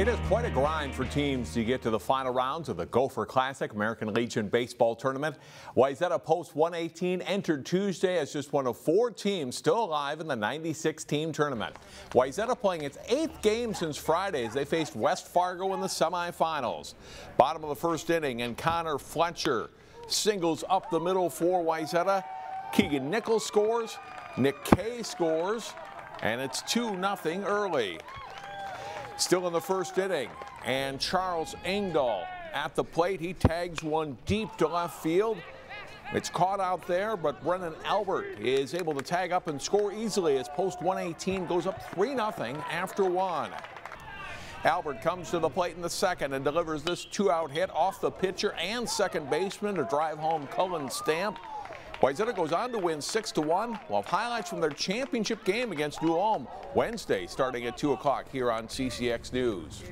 It is quite a grind for teams to get to the final rounds of the Gopher Classic American Legion Baseball Tournament. Wayzata Post 118 entered Tuesday as just one of four teams still alive in the 96 team tournament. Wayzata playing its eighth game since Friday as they faced West Fargo in the semifinals. Bottom of the first inning and Connor Fletcher singles up the middle for Wayzata. Keegan Nichols scores, Nick Kay scores, and it's 2 0 early. Still in the first inning, and Charles Engdahl at the plate. He tags one deep to left field. It's caught out there, but Brennan Albert is able to tag up and score easily as post 118 goes up 3 0 after one. Albert comes to the plate in the second and delivers this two-out hit off the pitcher and second baseman to drive home Cullen Stamp. Wayzata goes on to win 6 to 1. We'll have highlights from their championship game against New Ulm Wednesday starting at 2 o'clock here on CCX News.